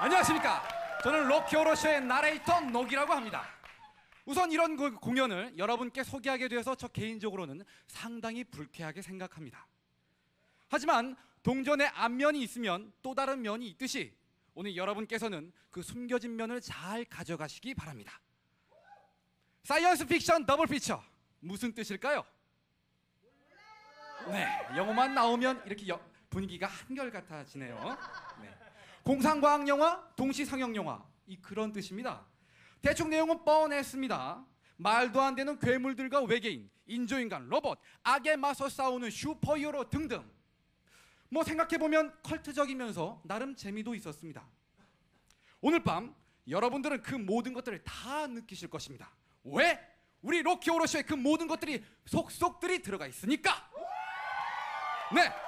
안녕하십니까. 저는 로키 호러 쇼의 나레이터 녹이라고 합니다. 우선 이런 그 공연을 여러분께 소개하게 되어서 저 개인적으로는 상당히 불쾌하게 생각합니다. 하지만 동전의 앞면이 있으면 또 다른 면이 있듯이 오늘 여러분께서는 그 숨겨진 면을 잘 가져가시기 바랍니다. Science Fiction Double Feature 무슨 뜻일까요? 네, 영어만 나오면 이렇게 여- 분위기가 한결 같아지네요. 네. 공상과학 영화, 동시 상영 영화 이 그런 뜻입니다. 대충 내용은 뻔했습니다. 말도 안 되는 괴물들과 외계인, 인조인간, 로봇, 악에 맞서 싸우는 슈퍼히어로 등등. 뭐 생각해 보면 컬트적이면서 나름 재미도 있었습니다. 오늘 밤 여러분들은 그 모든 것들을 다 느끼실 것입니다. 왜? 우리 로키 오로쇼의 그 모든 것들이 속속들이 들어가 있으니까. 네.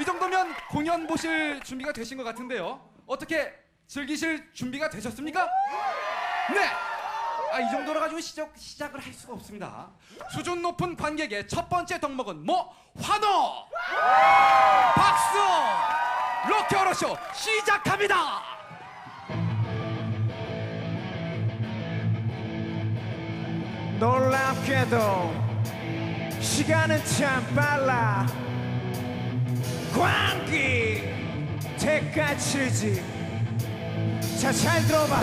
이 정도면 공연 보실 준비가 되신 것 같은데요. 어떻게 즐기실 준비가 되셨습니까? 네. 아, 이 정도로 가지고 시작, 시작을 할 수가 없습니다. 수준 높은 관객의 첫 번째 덕목은 뭐? 환호! 박수! 로키 오로쇼 시작합니다! 놀랍게도 시간은 참 빨라 광기 대가치지 자 잘 들어봐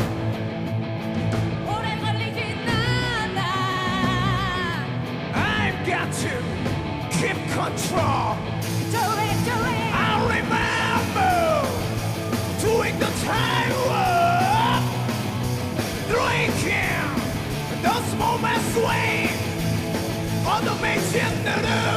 오래 걸리진 않아 I've got to keep control Do it do it I remember doing the time work drinking those moments when 어둠이 짓누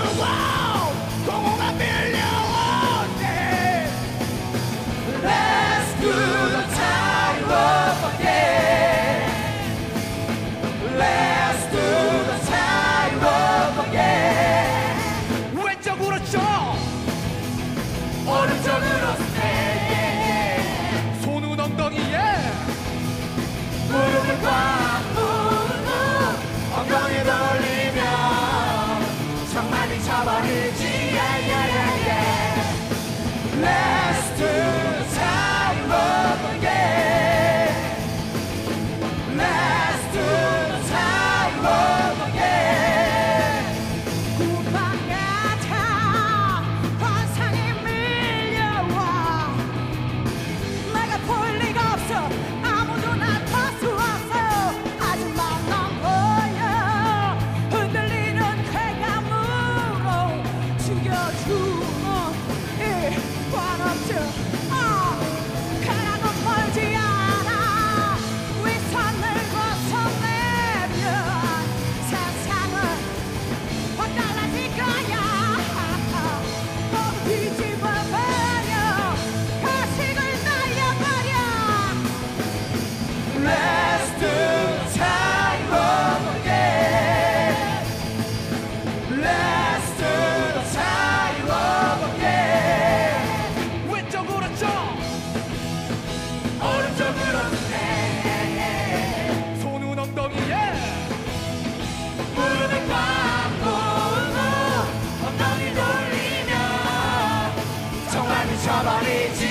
シャバ